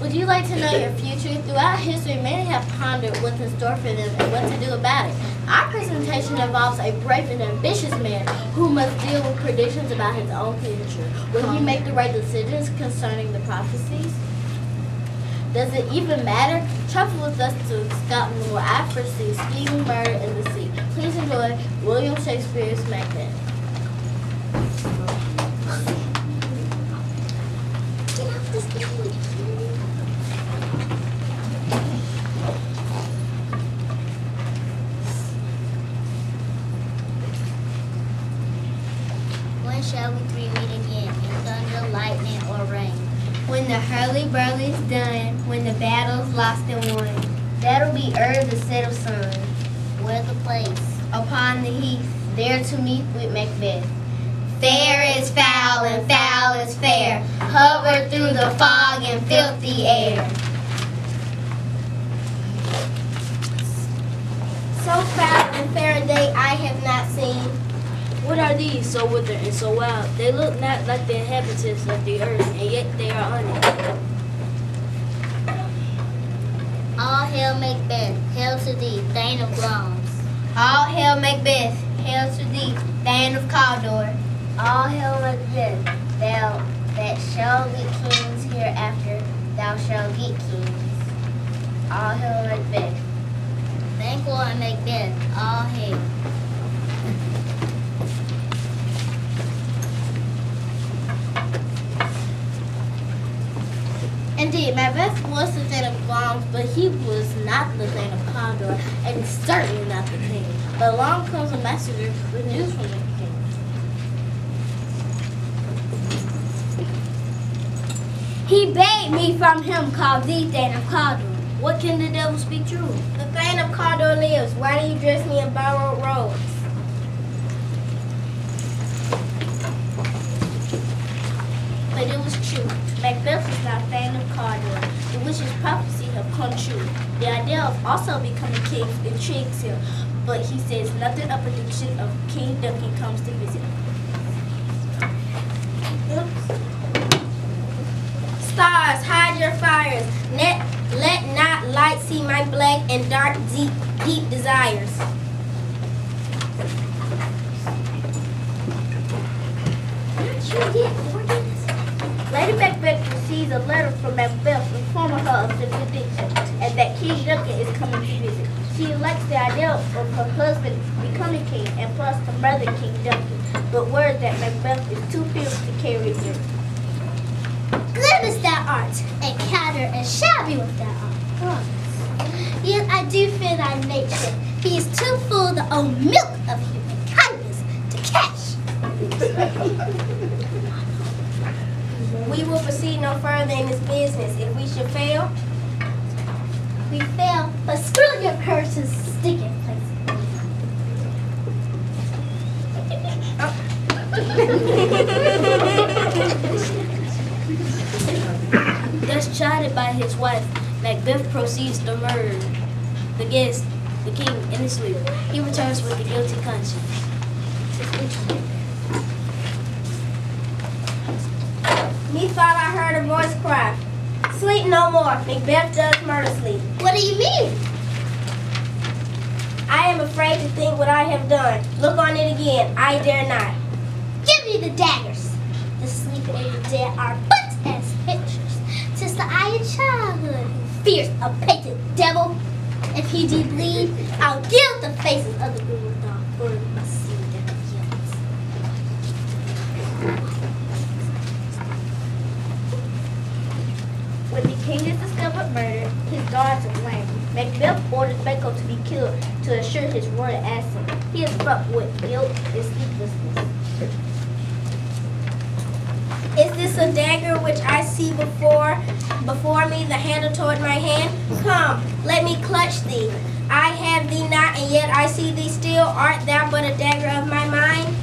Would you like to know your future? Throughout history, many have pondered what's in store for them and what to do about it. Our presentation involves a brave and ambitious man who must deal with predictions about his own future. Will he make the right decisions concerning the prophecies? Does it even matter? Travel with us to Scotland where I foresee scheming murder in the sea. Please enjoy William Shakespeare's Macbeth. When shall we three meet again? In thunder, lightning, or rain? When the hurly-burly's done, when the battle's lost and won, that'll be ere the set of sun. Where the place? Upon the heath, there to meet with Macbeth. Fair is foul and foul is fair, hover through the fog and filthy air. So foul and fair a day I have not seen. What are these so withered and so wild? They look not like the inhabitants of the earth, and yet they are on it. All hail Macbeth, hail to thee, Thane of Glamis. All hail Macbeth, hail to thee, Thane of Cawdor. All hail Macbeth, thou that shall get kings hereafter, thou shalt get kings. All hail Macbeth. Banquo and Macbeth, all hail. Indeed, was the of Glamis, but he was not the Thane of Cawdor, and certainly not the king. But along comes a messenger with news from the king. He bade me from him call thee Thane of Cawdor. What can the devil speak true? The Thane of Cawdor lives. Why do you dress me in borrowed robes? But it was true. Macbeth was not Thane of Cawdor. The witch's prophecy have come true. The idea of also becoming king intrigues him, but he says nothing of prediction of King Duncan comes to visit. Stars, hide your fires. Let, let not light see my black and dark deep, deep desires. Lady Macbeth receives a letter from Macbeth informing her of the prediction and that King Duncan is coming to visit. She likes the idea of her husband becoming king and plus to murder King Duncan, but worries that Macbeth is too fierce to carry it. Glib as thou art, and counter and shabby with that art. Yet I do fear thy nature. He is too full of the old milk of human kindness to catch. we will proceed no further in this business. If we should fail, we fail, but screw your curses, stick in place. Thus chided by his wife, Macbeth proceeds to murder the guest, the king, in his sleep. He returns with a guilty conscience. Methought I heard a voice cry, Sleep no more, Macbeth does murder sleep. What do you mean? I am afraid to think what I have done. Look on it again. I dare not. Give me the daggers. The sleeping and the dead are but as pictures. Tis the eye of childhood who fears a painted devil. If he do bleed, I'll gild the faces of the brutal dog for it must see their guilt. When the king is discovered murdered, his guards are blamed. Macbeth orders Banquo to be killed to assure his royal ascent. He is fraught with guilt and sleeplessness. Is this a dagger which I see before before me, the handle toward my hand? Come, let me clutch thee. I have thee not, and yet I see thee still. Art thou but a dagger of my mind?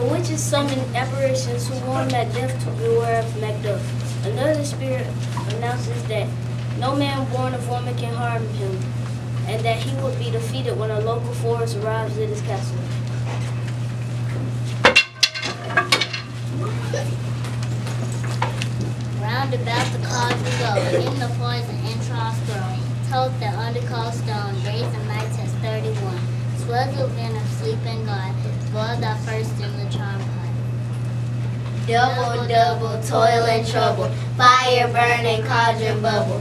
The witches summoned apparitions who warn Macbeth to beware of Macduff. Another spirit announces that no man born of woman can harm him, and that he will be defeated when a local force arrives at his castle. round about the cauldron go, in the poison and trials growing. Told the undercold stone, days and nights has 31. Swazzled in of sleeping God, boiled our first in the charm pot. Double, double, toil and trouble, fire burning, cauldron bubble.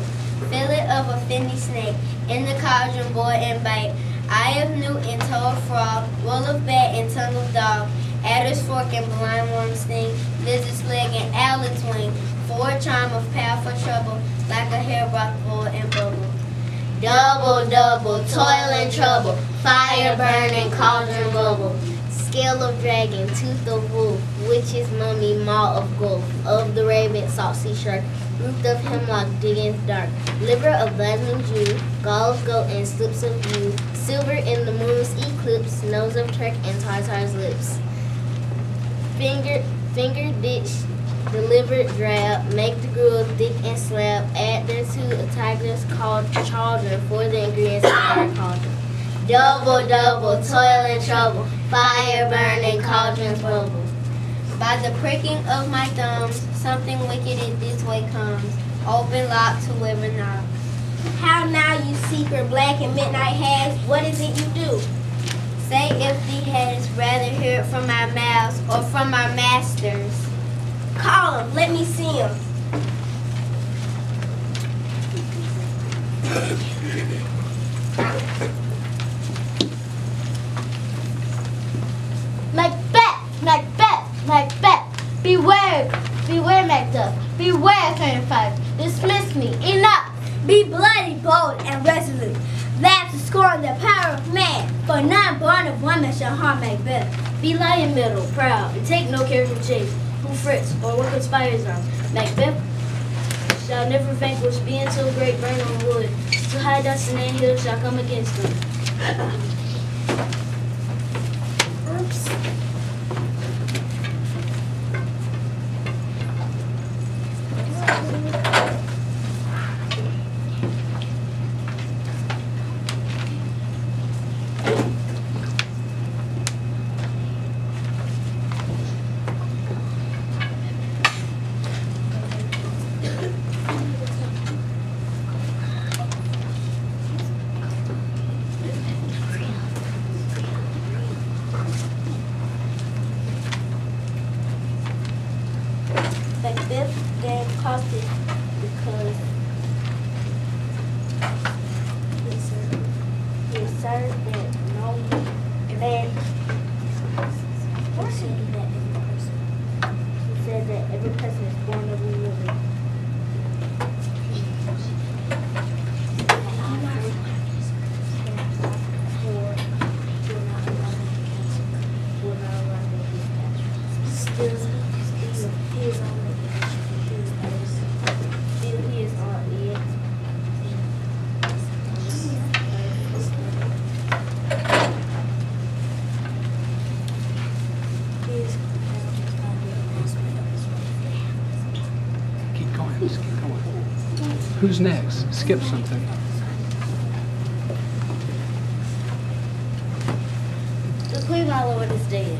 Fillet of a finny snake, in the cauldron boil and bite. Eye of newt and toe of frog, wool of bat and tongue of dog. Adder's fork and blind worm sting, lizard's leg and owlet's wing. For a charm of powerful trouble, like a hair broth boil and bubble. Double, double, toil and trouble, fire burning, cauldron bubble. Scale of dragon, tooth of wolf, witch's mummy, maw of gold, of the raven, saucy shark, root of hemlock, digging dark, liver of dazzling Jew, gall of goat, and slips of yew, silver in the moon's eclipse, nose of Turk, and tartar's lips. Finger, finger ditch, delivered drab, make the gruel thick and slab, add thereto a tiger's called chaldron for the ingredients of our cauldron. Double, double, toil and trouble, fire burning, cauldrons bubble. By the pricking of my thumbs, something wicked in this way comes. Open lock to whoever knocks. How now, you secret black and midnight hags, what is it you do? Say if thee hadst rather hear it from our mouths or from our masters. Call him, let me see him. Macbeth, Macbeth, Macbeth. Beware, beware, Macduff. Beware, Fairfax. Dismiss me. Enough. Be bloody, bold, and resolute. Laugh to scorn the power of man, for none born of woman shall harm Macbeth. Be lion middle, proud, and take no care from chase. Who frets or what conspires on? Macbeth shall never vanquish, being so great, Birnam wood. To high dust and hill shall come against them. Oops. Macbeth game cost it because he said, he asserted that no man What's he that every person? He said that every person is born of a woman. Still, still, he is on the Still, he is on it. He is Keep going, just keep going. Who's next? Skip something. The Queen, my lord, is dead.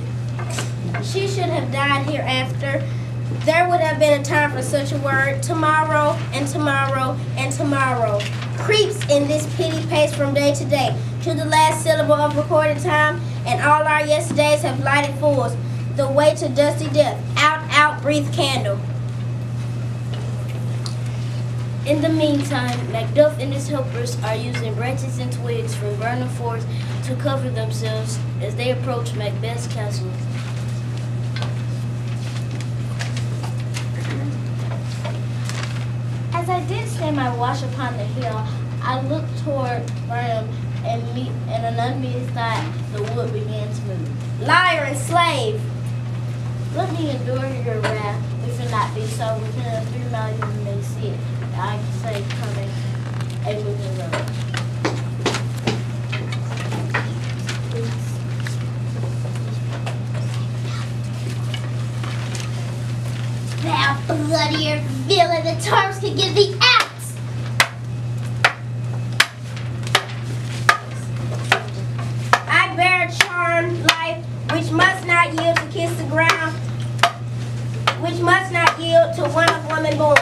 She should have died hereafter. There would have been a time for such a word. Tomorrow and tomorrow and tomorrow. Creeps in this pity pace from day to day, to the last syllable of recorded time, and all our yesterdays have lighted fools. The way to dusty death. Out, out, breathe candle. In the meantime, Macduff and his helpers are using branches and twigs from Birnam forest to cover themselves as they approach Macbeth's castle. As I did stand my watch upon the hill, I looked toward Birnam, and, me, and an unmeaning thought the wood began to move. Liar and slave. Let me endure your wrath. if it not be so. Within a three mile you may see it. I say coming a moving road. Thou bloodier villain, the can give thee out! I bear a charmed life which must not yield to kiss the ground, which must not yield to one of woman born.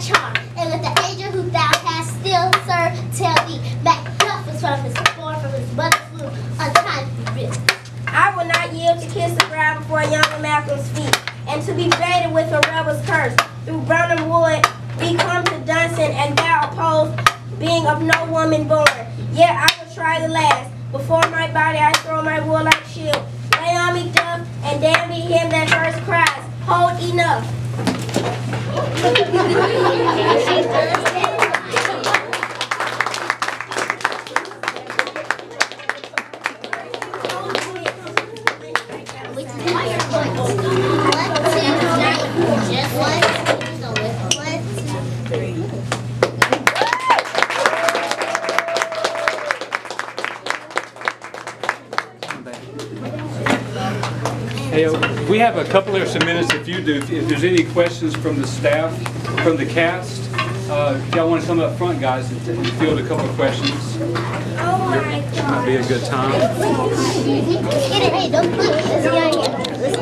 charm. And let the angel who thou hast still served tell thee, Macduff was from his born from his mother's womb, untimely written. I will not yield to kiss the ground before young Malcolm's feet, and to be baited with a rebel's curse. Through Birnam Wood, we come to Dunstan, and thou oppose being of no woman born. Yet I will try the last. Before my body I throw my warlike shield. Lay on me, dove, and damn be him that first cries, Hold enough. have a couple of some minutes if you do. If there's any questions from the staff, from the cast, uh, y'all want to come up front, guys, and and field a couple of questions. Might be a good time. Get it, hey, don't put. Let's get in. Let's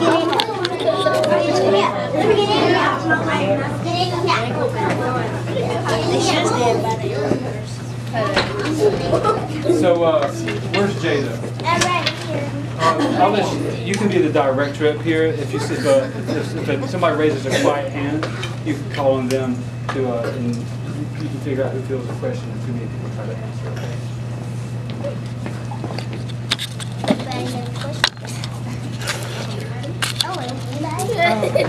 in. So, uh, where's Jada? I'm right here. Uh, I'll let you, you can be the director up here. If you, if, uh, if, if somebody raises a quiet hand, you can call on them to, uh, and you can figure out who feels the question and who needs to try to answer, okay? Oh, anybody?